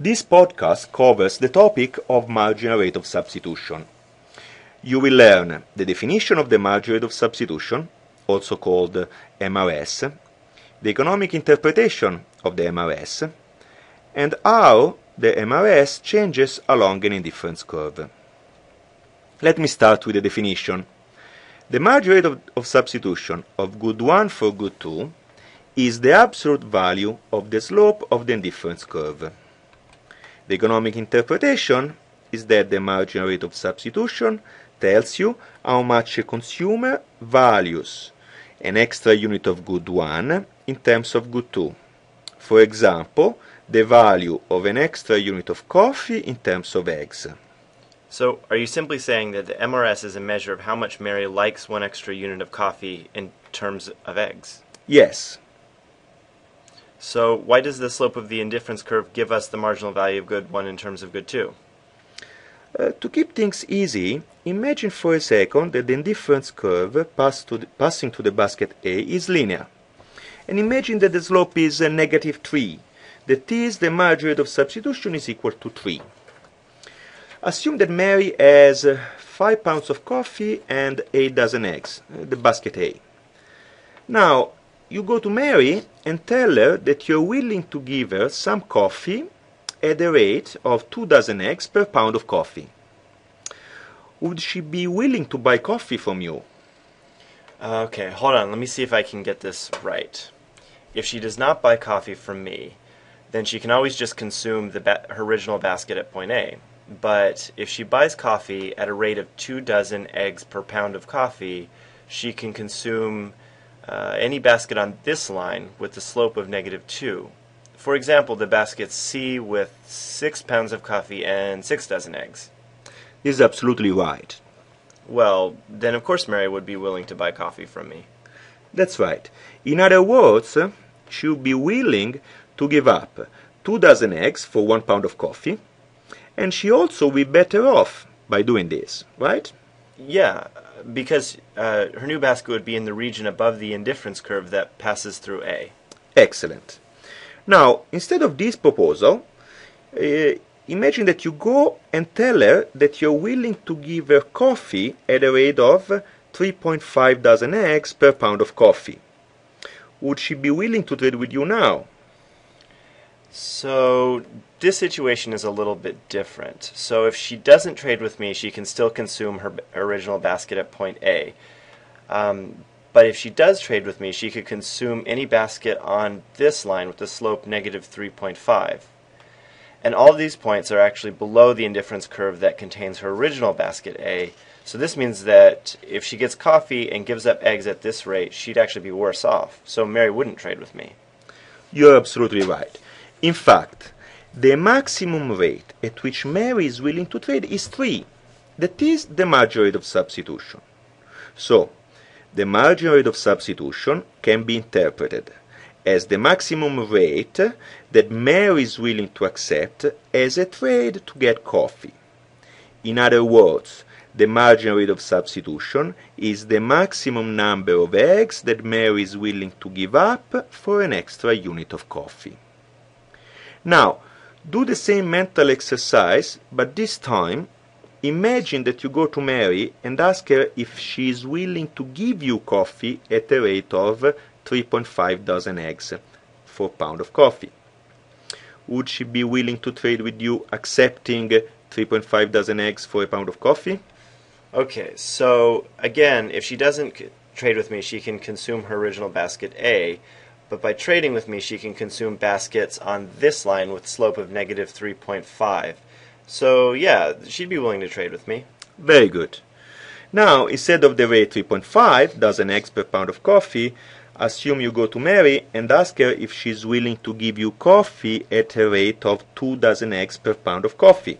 This podcast covers the topic of marginal rate of substitution. You will learn the definition of the marginal rate of substitution, also called MRS, the economic interpretation of the MRS, and how the MRS changes along an indifference curve. Let me start with the definition. The marginal rate of, of, substitution of good 1 for good 2 is the absolute value of the slope of the indifference curve. The economic interpretation is that the marginal rate of substitution tells you how much a consumer values an extra unit of good 1 in terms of good 2. For example, the value of an extra unit of coffee in terms of eggs. So, are you simply saying that the MRS is a measure of how much Mary likes one extra unit of coffee in terms of eggs? Yes. So, why does the slope of the indifference curve give us the marginal value of good 1 in terms of good 2? Uh, to keep things easy, imagine for a second that the indifference curve pass to the, passing to the basket A is linear. And imagine that the slope is uh, negative 3. That is, the marginal rate of substitution is equal to 3. Assume that Mary has uh, 5 pounds of coffee and 8 dozen eggs, uh, the basket A. Now, you go to Mary and tell her that you're willing to give her some coffee at the rate of 2 dozen eggs per pound of coffee. Would she be willing to buy coffee from you? Uh, okay, hold on. Let me see if I can get this right. If she does not buy coffee from me, then she can always just consume the her original basket at point A. But if she buys coffee at a rate of two dozen eggs per pound of coffee, she can consume uh, any basket on this line with the slope of negative 2. For example, the basket C with 6 pounds of coffee and 6 dozen eggs. This is absolutely right. Well, then of course Mary would be willing to buy coffee from me. That's right. In other words, she would be willing to give up 2 dozen eggs for 1 pound of coffee, and she also will be better off by doing this, right? Yeah, because uh, her new basket would be in the region above the indifference curve that passes through A. Excellent. Now, instead of this proposal, uh, imagine that you go and tell her that you're willing to give her coffee at a rate of 3.5 dozen eggs per pound of coffee. Would she be willing to trade with you now? So, this situation is a little bit different. So, if she doesn't trade with me, she can still consume her original basket at point A. Um, but if she does trade with me, she could consume any basket on this line with the slope negative 3.5. And all these points are actually below the indifference curve that contains her original basket A. So this means that if she gets coffee and gives up eggs at this rate, she'd actually be worse off. So Mary wouldn't trade with me. You're absolutely right. In fact, the maximum rate at which Mary is willing to trade is 3. That is the marginal rate of substitution. So, the marginal rate of substitution can be interpreted as the maximum rate that Mary is willing to accept as a trade to get coffee. In other words, the marginal rate of substitution is the maximum number of eggs that Mary is willing to give up for an extra unit of coffee. Now, do the same mental exercise, but this time Imagine that you go to Mary and ask her if she is willing to give you coffee at a rate of 3.5 dozen eggs for a pound of coffee. Would she be willing to trade with you accepting 3.5 dozen eggs for a pound of coffee? Okay, so again, if she doesn't trade with me, she can consume her original basket A, but by trading with me, she can consume baskets on this line with slope of negative 3.5. So yeah, she'd be willing to trade with me. Very good. Now, instead of the rate 3.5 dozen eggs per pound of coffee, assume you go to Mary and ask her if she's willing to give you coffee at a rate of 2 dozen eggs per pound of coffee.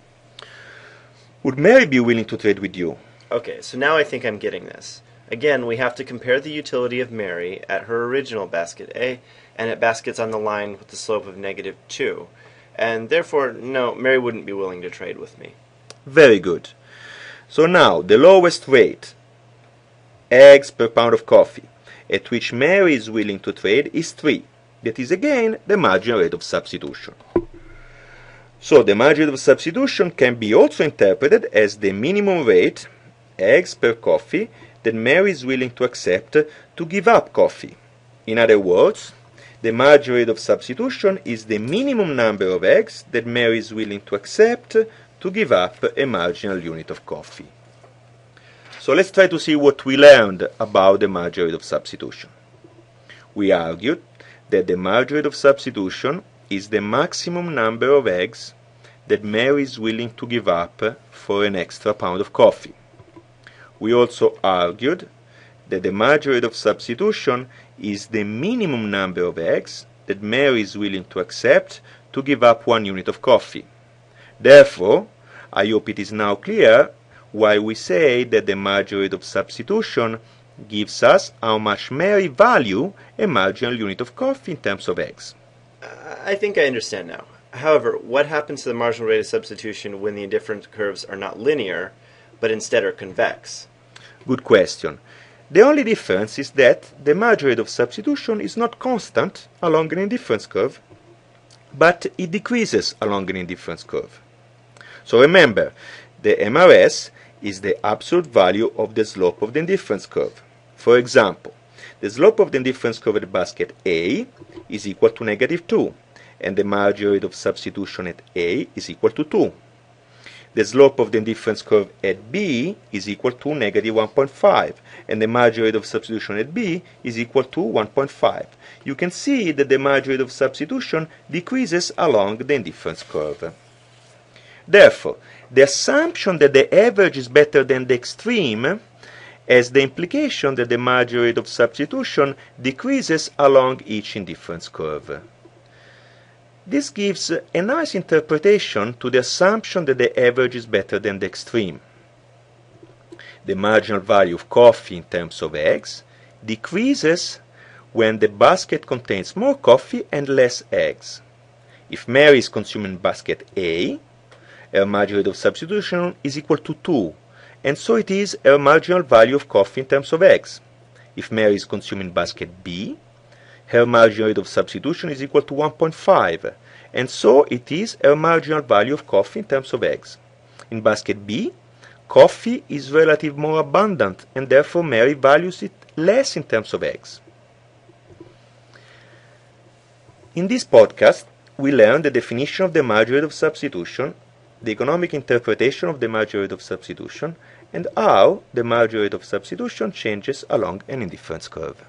Would Mary be willing to trade with you? Okay, so now I think I'm getting this. Again, we have to compare the utility of Mary at her original basket A and at baskets on the line with the slope of negative 2 and therefore, no, Mary wouldn't be willing to trade with me. Very good. So now, the lowest rate, eggs per pound of coffee, at which Mary is willing to trade is 3. That is again the marginal rate of substitution. So the margin rate of substitution can be also interpreted as the minimum rate, eggs per coffee, that Mary is willing to accept to give up coffee. In other words, the margin rate of substitution is the minimum number of eggs that Mary is willing to accept to give up a marginal unit of coffee. So let's try to see what we learned about the margin rate of substitution. We argued that the margin rate of substitution is the maximum number of eggs that Mary is willing to give up for an extra pound of coffee. We also argued that the rate of substitution is the minimum number of eggs that Mary is willing to accept to give up one unit of coffee. Therefore, I hope it is now clear why we say that the margin rate of substitution gives us how much Mary value a marginal unit of coffee in terms of eggs. I think I understand now. However, what happens to the marginal rate of substitution when the indifference curves are not linear, but instead are convex? Good question. The only difference is that the margin rate of substitution is not constant along an indifference curve, but it decreases along an indifference curve. So remember, the MRS is the absolute value of the slope of the indifference curve. For example, the slope of the indifference curve at basket A is equal to negative 2, and the margin rate of substitution at A is equal to 2. The slope of the indifference curve at B is equal to negative 1.5, and the margin rate of substitution at B is equal to 1.5. You can see that the margin rate of substitution decreases along the indifference curve. Therefore, the assumption that the average is better than the extreme has the implication that the margin rate of substitution decreases along each indifference curve. This gives a nice interpretation to the assumption that the average is better than the extreme. The marginal value of coffee in terms of eggs decreases when the basket contains more coffee and less eggs. If Mary is consuming basket A, her marginal rate of substitution is equal to 2, and so it is her marginal value of coffee in terms of eggs. If Mary is consuming basket B, her marginal rate of substitution is equal to 1.5, and so it is her marginal value of coffee in terms of eggs. In basket B, coffee is relatively more abundant, and therefore Mary values it less in terms of eggs. In this podcast, we learned the definition of the margin rate of substitution, the economic interpretation of the margin rate of substitution, and how the margin rate of substitution changes along an indifference curve.